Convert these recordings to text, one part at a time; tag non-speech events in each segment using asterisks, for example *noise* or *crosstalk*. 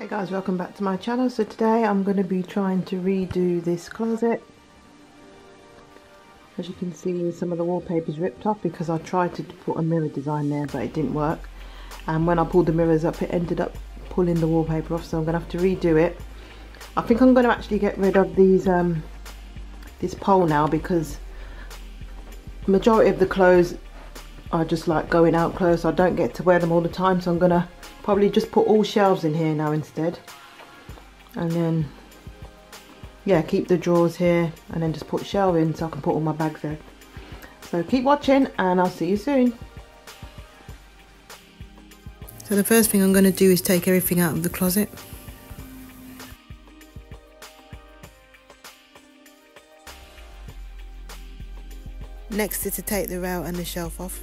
Hey guys, welcome back to my channel. So today I'm going to be trying to redo this closet. As you can see, some of the wallpaper is ripped off because I tried to put a mirror design there, but it didn't work. And when I pulled the mirrors up, it ended up pulling the wallpaper off, so I'm going to have to redo it. I think I'm going to actually get rid of these um, this pole now because majority of the clothes are just like going out clothes. I don't get to wear them all the time, so I'm to Probably just put all shelves in here now instead. And then, yeah, keep the drawers here and then just put shelving so I can put all my bags there. So keep watching and I'll see you soon. So the first thing I'm to do is take everything out of the closet. Next is to take the rail and the shelf off.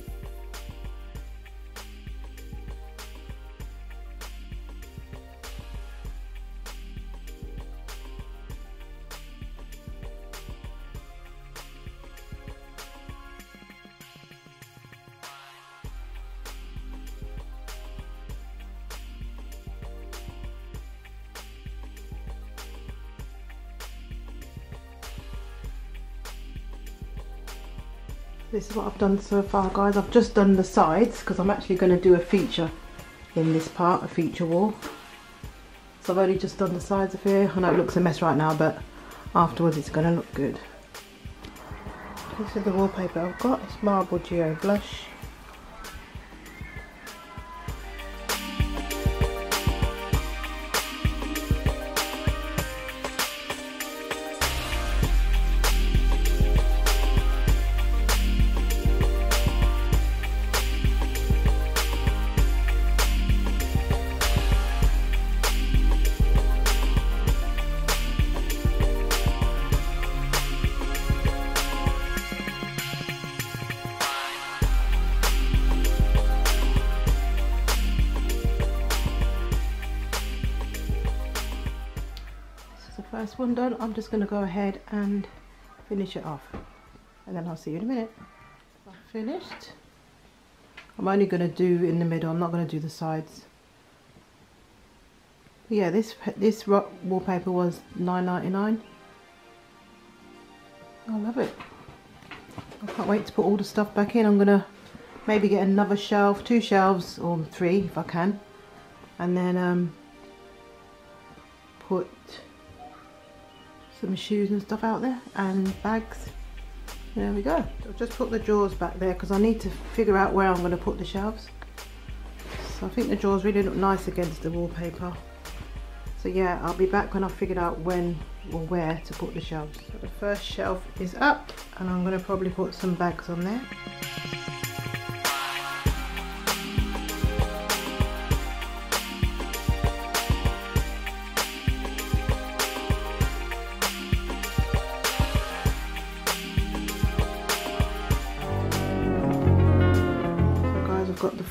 This is what I've done so far guys. I've just done the sides because I'm actually going to do a feature in this part a feature wall. So I've only just done the sides of here. I know it looks a mess right now but afterwards it's going to look good. This is the wallpaper I've got. It's marble geo blush first one done I'm just going to go ahead and finish it off. And then I'll see you in a minute. Finished. I'm only going to do in the middle I'm not going to do the sides. But yeah this this wallpaper was 9.99 I love it. I can't wait to put all the stuff back in. I'm to maybe get another shelf two shelves or three if I can. And then um, put some shoes and stuff out there and bags. There we go. I've just put the drawers back there because I need to figure out where I'm going to put the shelves. So I think the drawers really look nice against the wallpaper. So yeah I'll be back when I've figured out when or where to put the shelves. So the first shelf is up and I'm going to probably put some bags on there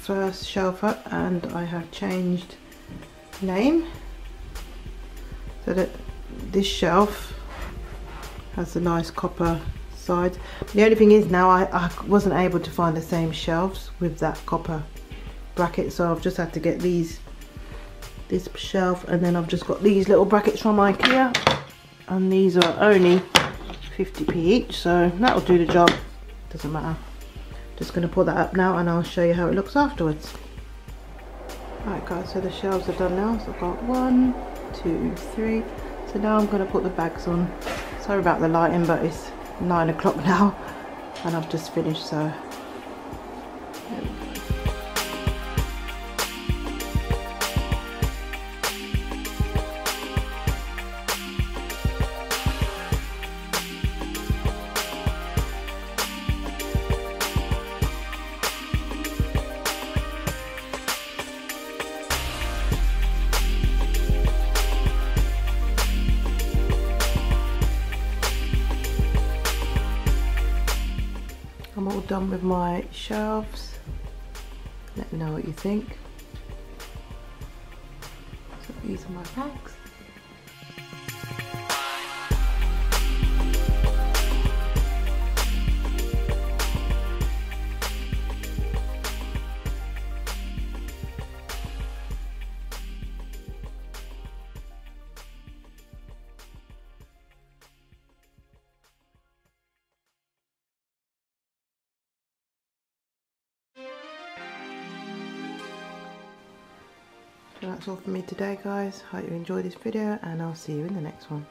first shelf up and I have changed name so that this shelf has a nice copper side. The only thing is now I, I wasn't able to find the same shelves with that copper bracket so I've just had to get these this shelf and then I've just got these little brackets from Ikea and these are only 50p each so that'll do the job. Doesn't matter just going to put that up now and I'll show you how it looks afterwards. Alright guys, so the shelves are done now. So I've got one, two, three. So now I'm going to put the bags on. Sorry about the lighting, but it's nine o'clock *laughs* now and I've just finished so All done with my shelves. Let me know what you think. So these are my bags. So that's all for me today guys. Hope you enjoyed this video and I'll see you in the next one.